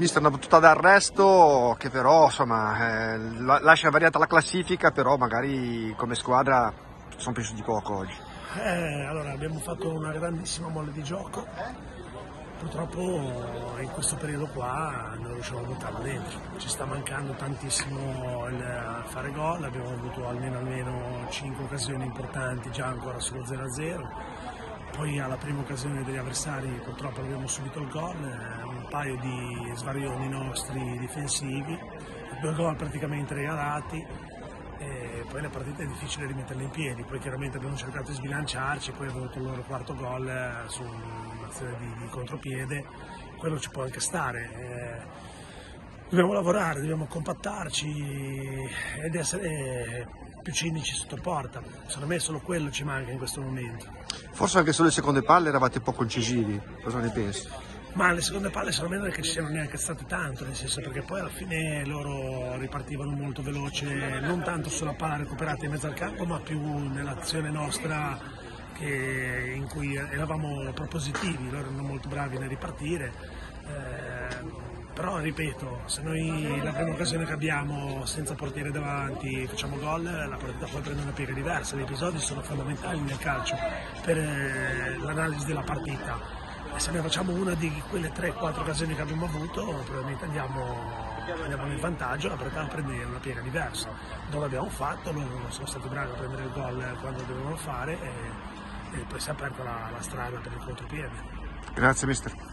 Mister, una battuta d'arresto che però insomma, eh, lascia variata la classifica, però magari come squadra sono piaciuti poco oggi. Eh, allora abbiamo fatto una grandissima molle di gioco, purtroppo in questo periodo qua non riusciamo a buttarla dentro, ci sta mancando tantissimo il fare gol, abbiamo avuto almeno, almeno 5 occasioni importanti già ancora solo 0-0 poi alla prima occasione degli avversari purtroppo abbiamo subito il gol, eh, un paio di svarioni nostri difensivi, due gol praticamente regalati e poi la partita è difficile rimetterla in piedi, poi chiaramente abbiamo cercato di sbilanciarci, poi abbiamo avuto il loro quarto gol eh, su un'azione di, di, contropiede, quello ci può anche stare. Eh, dobbiamo lavorare, dobbiamo compattarci ed essere più cinici sotto porta. Secondo me solo quello ci manca in questo momento. Forse anche sulle seconde palle eravate poco incisivi, cosa ne pensi? Ma le seconde palle secondo me non è che ci siano neanche state tanto, nel senso perché poi alla fine loro ripartivano molto veloce, non tanto sulla palla recuperata in mezzo al campo, ma più nell'azione nostra che, in cui eravamo propositivi, loro erano molto bravi nel ripartire. Eh, però ripeto, se noi la prima occasione che abbiamo senza portiere davanti facciamo gol, la partita poi prende una piega diversa, gli episodi sono fondamentali nel calcio per eh, l'analisi della partita e se ne facciamo una di quelle 3-4 occasioni che abbiamo avuto probabilmente andiamo, andiamo nel vantaggio, la partita prende una piega diversa. Non l'abbiamo fatto, loro sono stati bravi a prendere il gol quando dovevano fare e, e poi si è aperta la, la strada per il contropiede. Grazie mister.